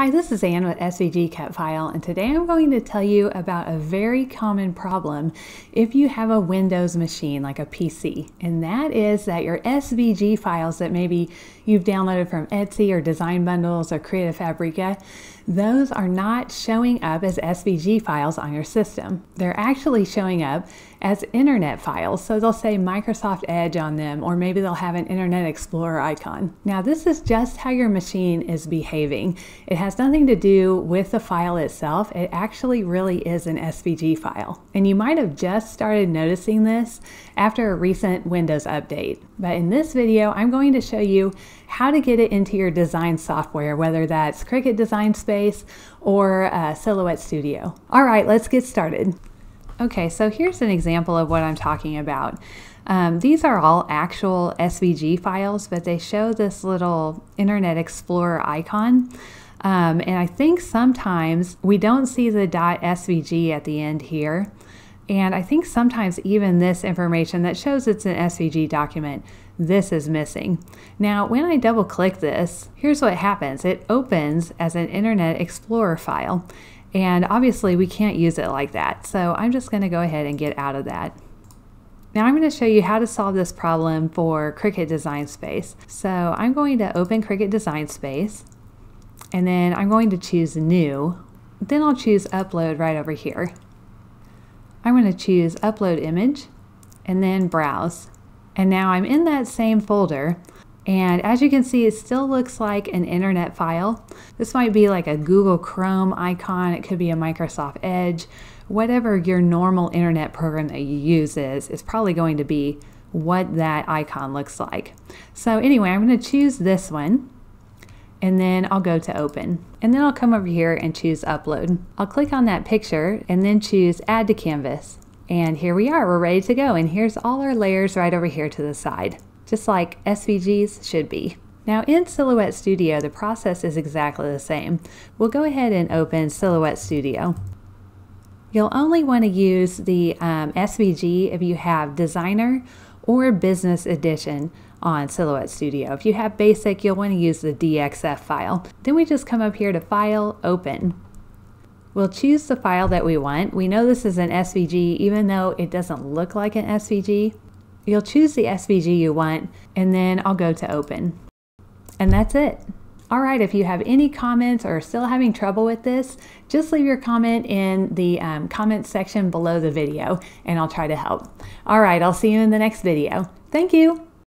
Hi, this is Ann with SVG Cut File, and today I'm going to tell you about a very common problem if you have a Windows machine like a PC, and that is that your SVG files that maybe you've downloaded from Etsy or Design Bundles or Creative Fabrica, those are not showing up as SVG files on your system. They're actually showing up as internet files. So they'll say Microsoft Edge on them, or maybe they'll have an Internet Explorer icon. Now, this is just how your machine is behaving. It has nothing to do with the file itself. It actually really is an SVG file. And you might have just started noticing this after a recent Windows update. But in this video, I'm going to show you how to get it into your design software, whether that's Cricut Design Space or uh, Silhouette Studio. All right, let's get started. Okay, so here's an example of what I'm talking about. Um, these are all actual SVG files, but they show this little Internet Explorer icon. Um, and I think sometimes we don't see the .svg at the end here. And I think sometimes even this information that shows it's an SVG document, this is missing. Now, when I double click this, here's what happens. It opens as an Internet Explorer file. And obviously we can't use it like that. So I'm just going to go ahead and get out of that. Now I'm going to show you how to solve this problem for Cricut Design Space. So I'm going to open Cricut Design Space and then I'm going to choose New. Then I'll choose Upload right over here. I'm going to choose Upload Image and then Browse. And now I'm in that same folder and as you can see, it still looks like an internet file. This might be like a Google Chrome icon. It could be a Microsoft Edge. Whatever your normal internet program that you use is, is probably going to be what that icon looks like. So anyway, I'm going to choose this one and then I'll go to open. And then I'll come over here and choose upload. I'll click on that picture and then choose add to canvas. And here we are, we're ready to go. And here's all our layers right over here to the side just like SVGs should be. Now in Silhouette Studio, the process is exactly the same. We'll go ahead and open Silhouette Studio. You'll only want to use the um, SVG if you have Designer or Business Edition on Silhouette Studio. If you have Basic, you'll want to use the DXF file. Then we just come up here to File, Open. We'll choose the file that we want. We know this is an SVG even though it doesn't look like an SVG. You'll choose the SVG you want, and then I'll go to open. And that's it. All right, if you have any comments or still having trouble with this, just leave your comment in the um, comment section below the video and I'll try to help. All right, I'll see you in the next video. Thank you.